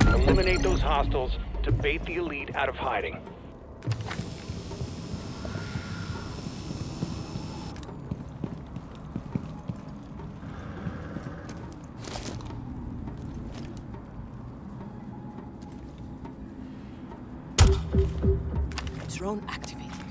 Eliminate those hostiles to bait the elite out of hiding. Drone activated.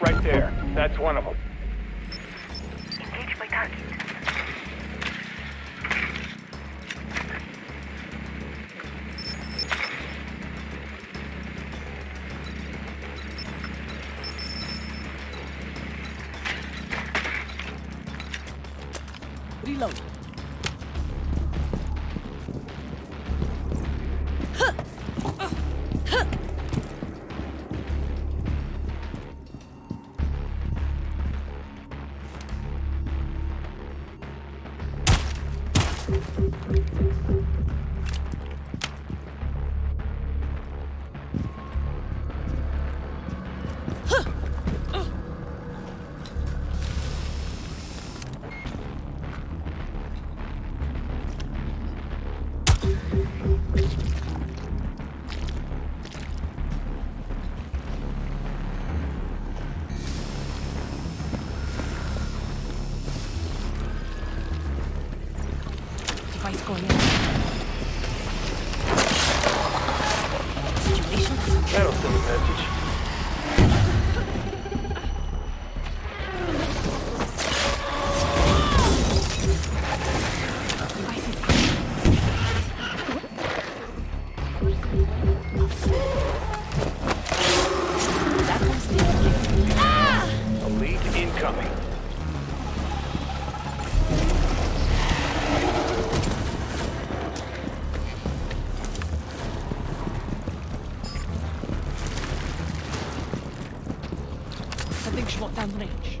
Right there. That's one of them. Engage my target. Reload. Device going in. Situation. A message. Down range.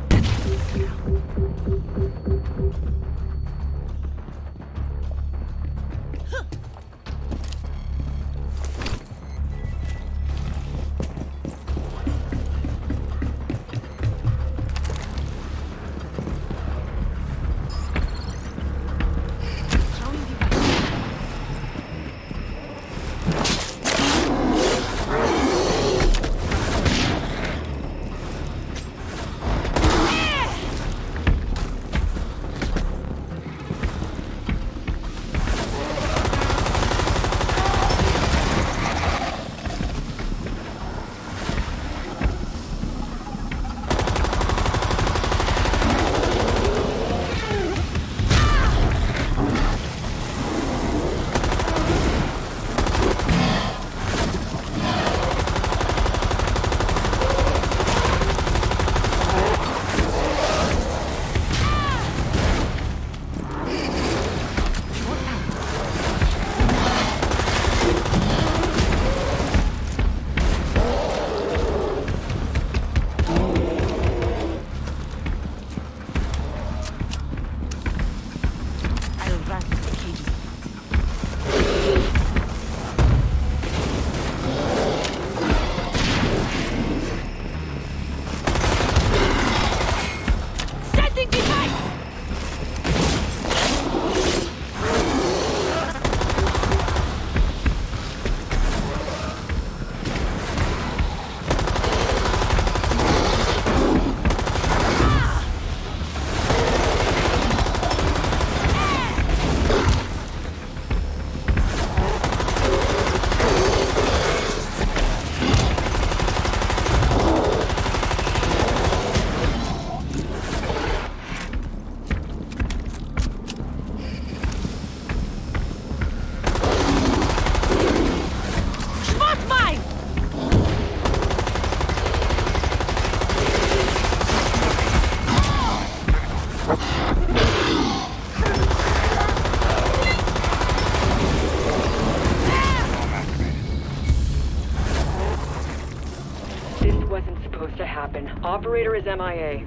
This wasn't supposed to happen. Operator is MIA.